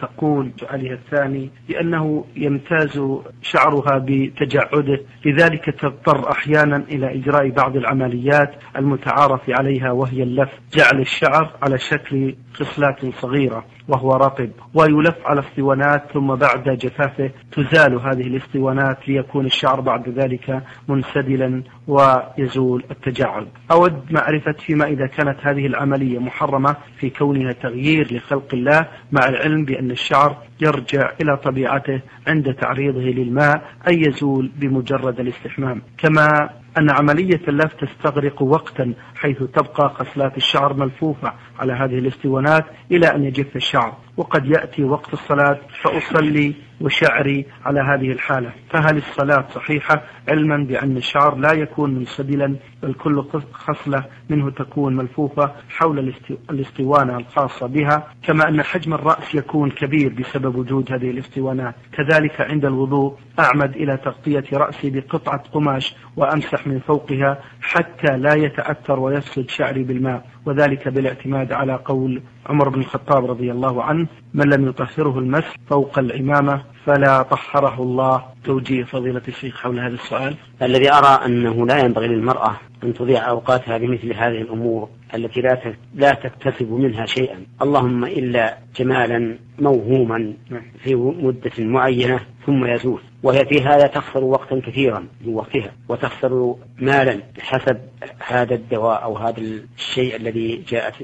تقول سؤالها الثاني بأنه يمتاز شعرها بتجعده. لذلك تضطر أحيانا إلى إجراء بعض العمليات المتعارف عليها وهي اللف جعل الشعر على شكل خصلات صغيرة وهو رطب ويلف على اسطوانات ثم بعد جفافه تزال هذه الاسطوانات ليكون الشعر بعد ذلك منسدلا ويزول التجعد أود معرفة فيما إذا كانت هذه العملية محرمة في كونها تغيير لخلق الله مع العلم بأن الشعر يرجع إلى طبيعته عند تعريضه للماء أي يزول بمجرد الاستحمام. كما أن عملية اللف تستغرق وقتا حيث تبقى خصلات الشعر ملفوفة على هذه الاسطوانات إلى أن يجف الشعر. وقد يأتي وقت الصلاة فأصلي وشعري على هذه الحالة. فهل الصلاة صحيحة؟ علما بأن الشعر لا يكون منسدلا بل كل خصلة منه تكون ملفوفة حول الاسطوانة الخاصة بها. كما أن حجم الرأس يكون كبير بسبب وجود هذه الاسطوانات كذلك عند الوضوء أعمد إلى تغطية رأسي بقطعة قماش وأمسح من فوقها حتى لا يتأثر ويفسد شعري بالماء وذلك بالاعتماد على قول عمر بن الخطاب رضي الله عنه من لم يطهره المسح فوق العمامة فلا طهره الله. توجيه فضيلة الشيخ حول هذا السؤال. الذي أرى أنه لا ينبغي للمرأة أن تضيع أوقاتها بمثل هذه الأمور التي لا لا تكتسب منها شيئا. اللهم إلا جمالا موهوما في مدة معينة ثم يزول. وهي في هذا تخسر وقتا كثيرا من وقتها وتخسر مالا حسب هذا الدواء أو هذا الشيء الذي جاءت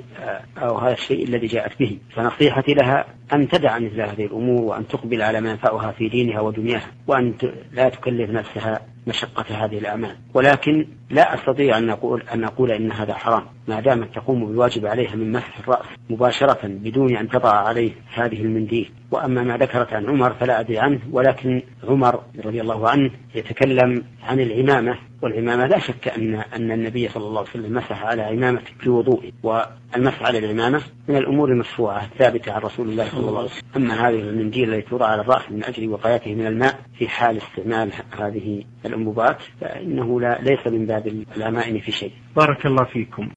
أو هذا الشيء الذي جاءت به. فنصيحتي لها أن تدع مثل هذه الأمور وأن تقبل على ما ينفعها في دينها ودنياها وأن لا تكلف نفسها مشقة هذه الأعمال. ولكن لا أستطيع أن أقول أن أقول إن هذا حرام. ما دامت تقوم بالواجب عليها من مسح الرأس مباشرة بدون أن تضع عليه هذه المنديل. وأما ما ذكرت عن عمر فلا أدري عنه. ولكن عمر رضي الله عنه يتكلم عن العمامة. والعمامة لا شك أن أن النبي صلى الله عليه وسلم مسح على عمامة في وضوءه والمسح على العمامة من الأمور المشروعة الثابتة عن رسول الله صلى الله عليه وسلم. أما هذه المنديل التي توضع على الرأس من أجل وقايته من الماء في حال استعمال هذه الأنبوبات فإنه لا ليس من باب العمائم في شيء. بارك الله فيكم.